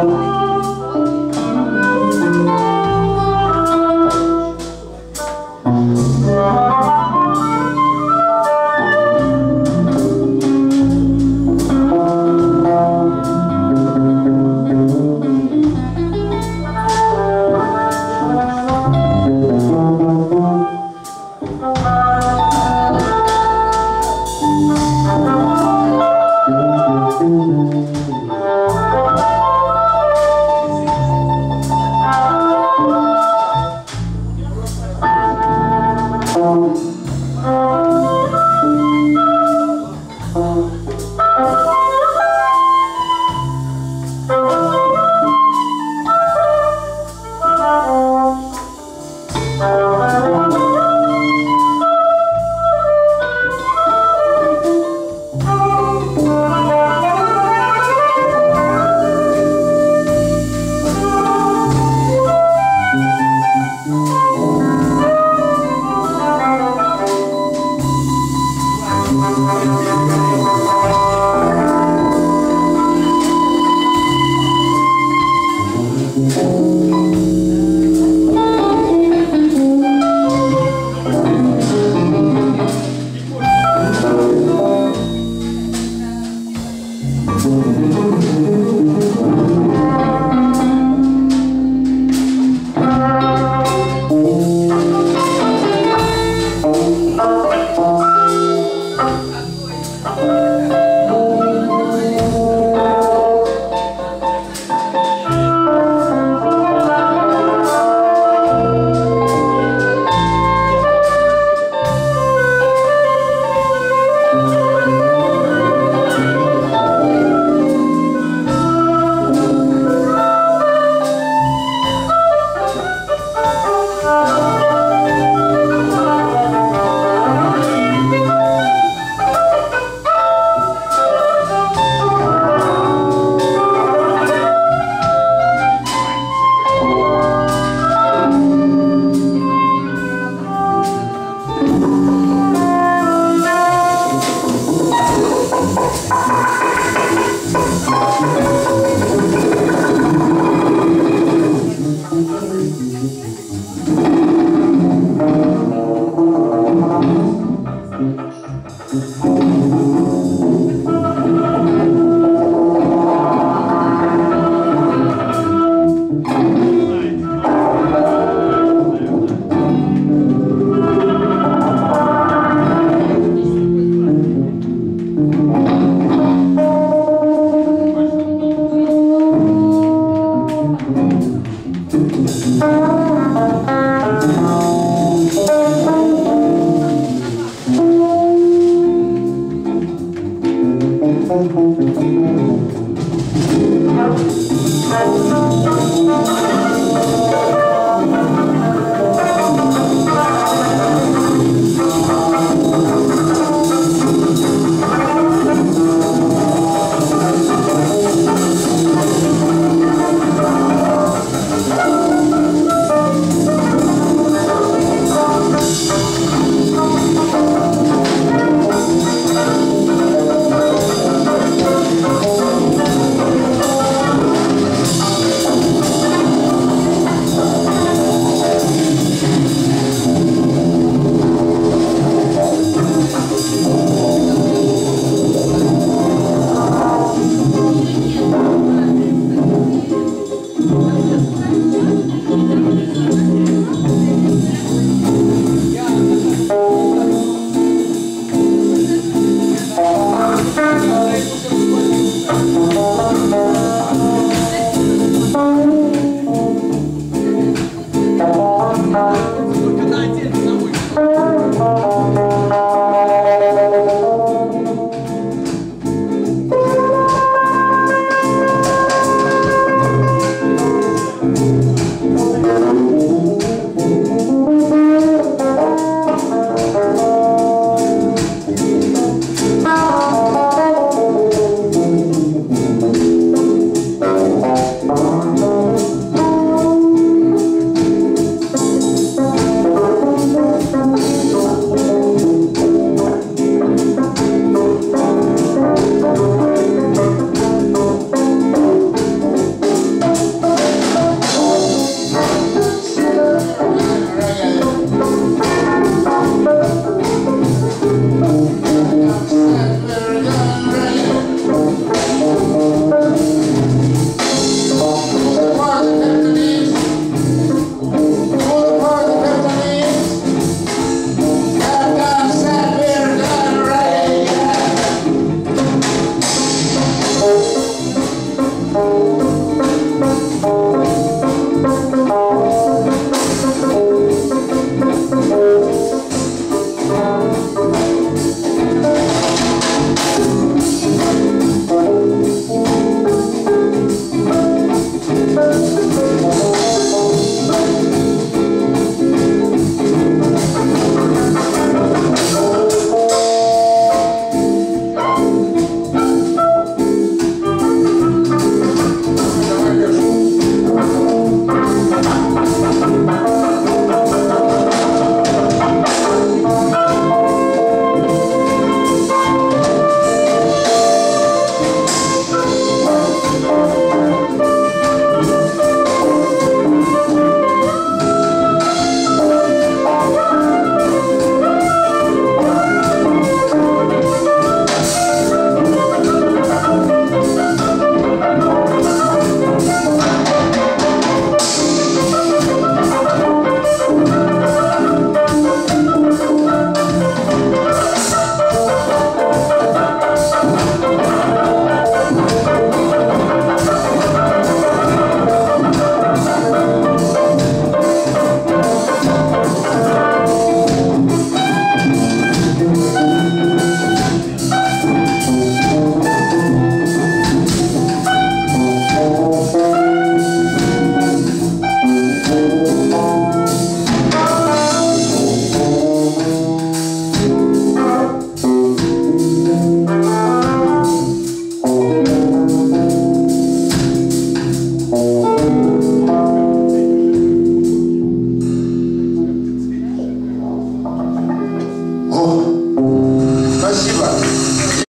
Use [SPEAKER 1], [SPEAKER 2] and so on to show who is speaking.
[SPEAKER 1] Bye.